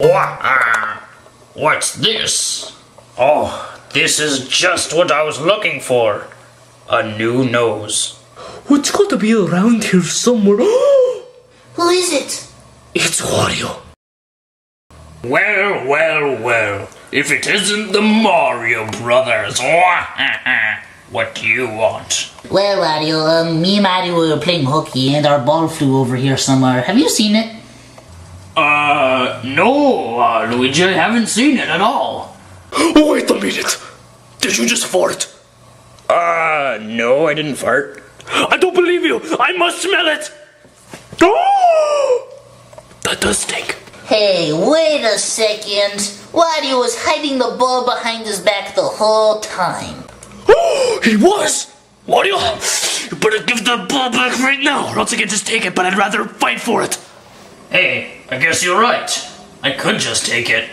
Wha- What's this? Oh, this is just what I was looking for. A new nose. It's got to be around here somewhere. Who is it? it's Wario. Well, well, well. If it isn't the Mario Brothers. what do you want? Well, Wario, um, me and Mario were playing hooky and our ball flew over here somewhere. Have you seen it? Uh, no, uh, Luigi, I haven't seen it at all. Oh, wait a minute. Did you just fart? Uh, no, I didn't fart. I don't believe you. I must smell it. Oh! That does stink. Hey, wait a second. Wario was hiding the ball behind his back the whole time. Oh, he was. Wario, you better give the ball back right now, or else I can just take it. But I'd rather fight for it. Hey, I guess you're right. I could just take it.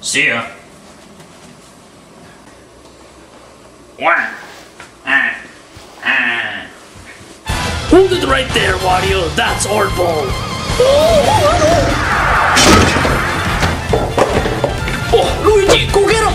See ya. Wah. Ah. Ah. Hold it right there, Wario. That's our. Oh, Luigi, go get him!